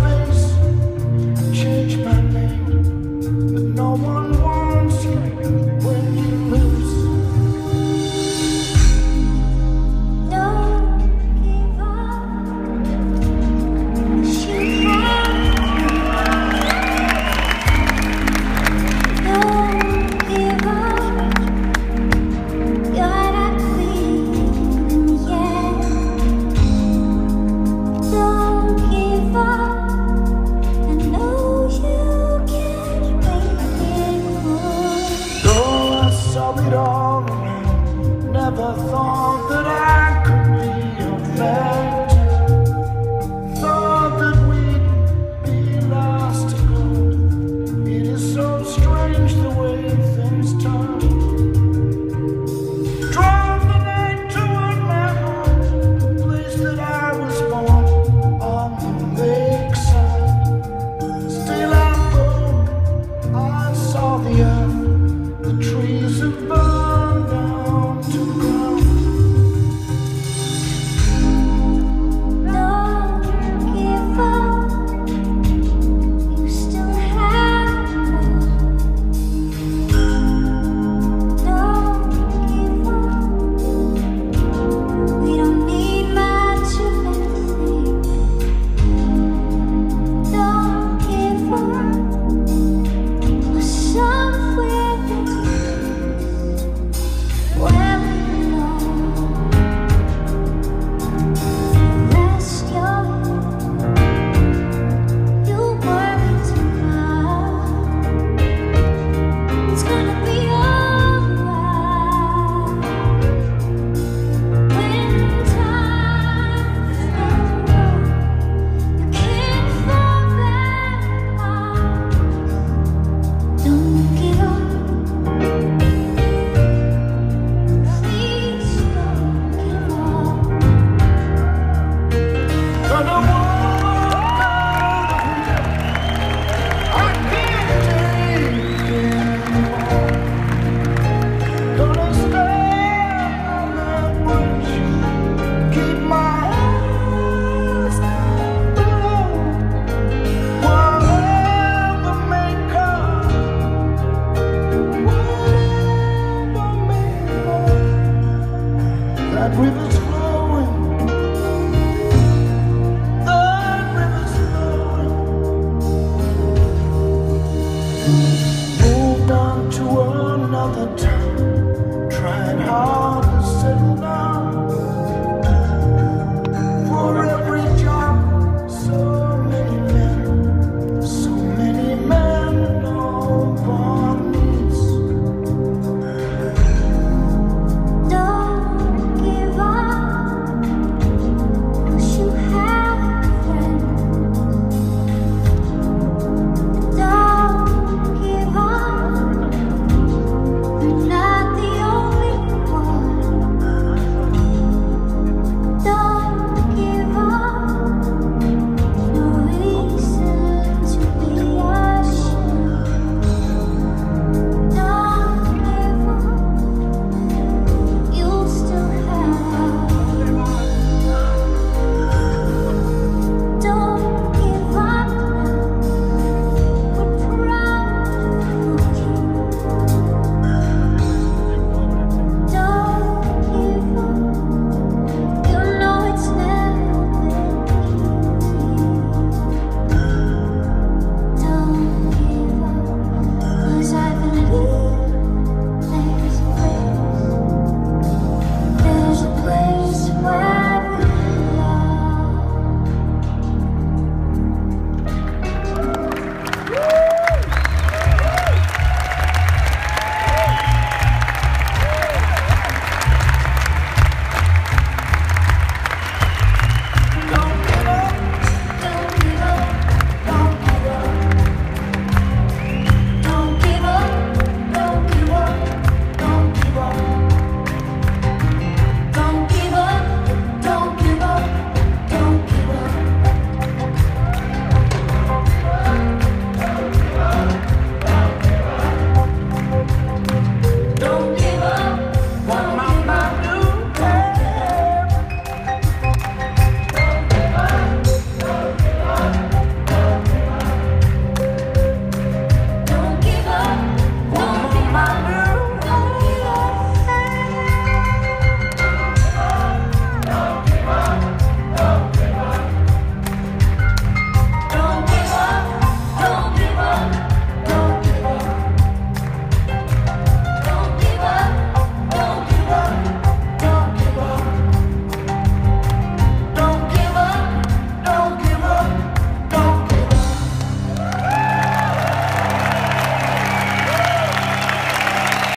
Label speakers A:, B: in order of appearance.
A: face, change my song.